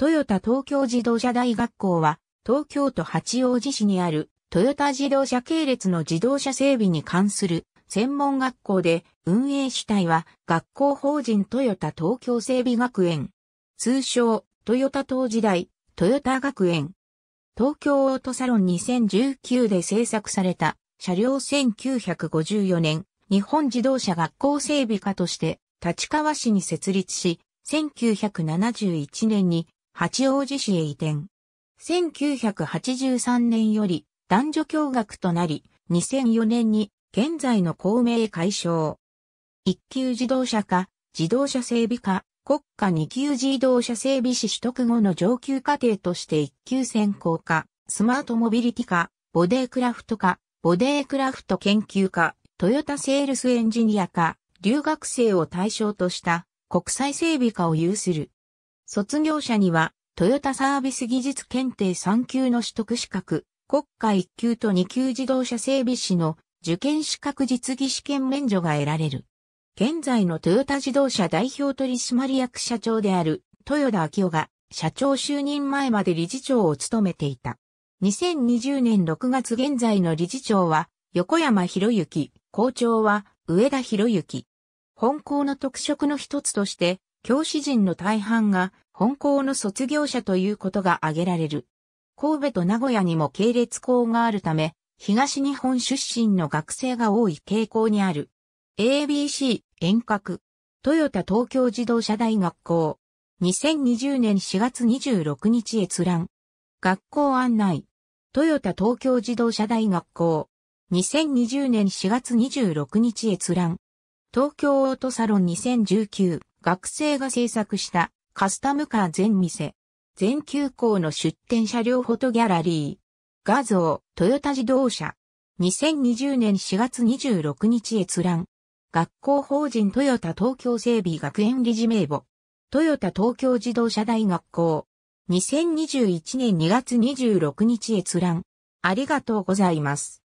トヨタ東京自動車大学校は、東京都八王子市にあるトヨタ自動車系列の自動車整備に関する専門学校で運営主体は学校法人トヨタ東京整備学園。通称トヨタ東時代トヨタ学園。東京オートサロン2019で制作された車両1954年日本自動車学校整備課として立川市に設立し1971年に八王子市へ移転。1983年より男女共学となり、2004年に現在の公明解消。一級自動車科、自動車整備科、国家二級自動車整備士取得後の上級課程として一級専攻科、スマートモビリティ科、ボデークラフト科、ボデークラフト研究科、トヨタセールスエンジニア科、留学生を対象とした国際整備科を有する。卒業者には、トヨタサービス技術検定3級の取得資格、国家1級と2級自動車整備士の受験資格実技試験免除が得られる。現在のトヨタ自動車代表取締役社長である豊田昭夫が社長就任前まで理事長を務めていた。2020年6月現在の理事長は横山博之、校長は上田博之。本校の特色の一つとして教師陣の大半が本校の卒業者ということが挙げられる。神戸と名古屋にも系列校があるため、東日本出身の学生が多い傾向にある。ABC 遠隔。トヨタ東京自動車大学校。2020年4月26日閲覧。学校案内。トヨタ東京自動車大学校。2020年4月26日閲覧。東京オートサロン2019学生が制作したカスタムカー全店。全急行の出展車両フォトギャラリー。画像、トヨタ自動車。2020年4月26日閲覧。学校法人トヨタ東京整備学園理事名簿。トヨタ東京自動車大学校。2021年2月26日閲覧。ありがとうございます。